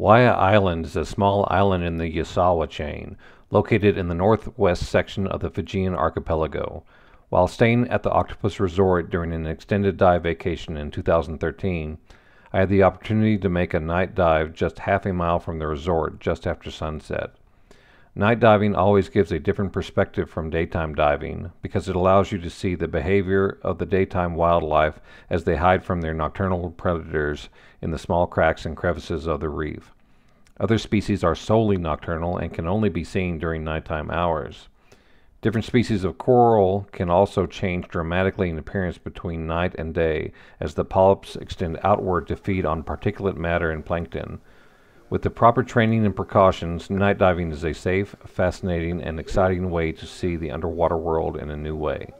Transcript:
Waya Island is a small island in the Yasawa chain, located in the northwest section of the Fijian archipelago. While staying at the Octopus Resort during an extended dive vacation in 2013, I had the opportunity to make a night dive just half a mile from the resort just after sunset. Night diving always gives a different perspective from daytime diving because it allows you to see the behavior of the daytime wildlife as they hide from their nocturnal predators in the small cracks and crevices of the reef. Other species are solely nocturnal and can only be seen during nighttime hours. Different species of coral can also change dramatically in appearance between night and day as the polyps extend outward to feed on particulate matter and plankton. With the proper training and precautions, night diving is a safe, fascinating, and exciting way to see the underwater world in a new way.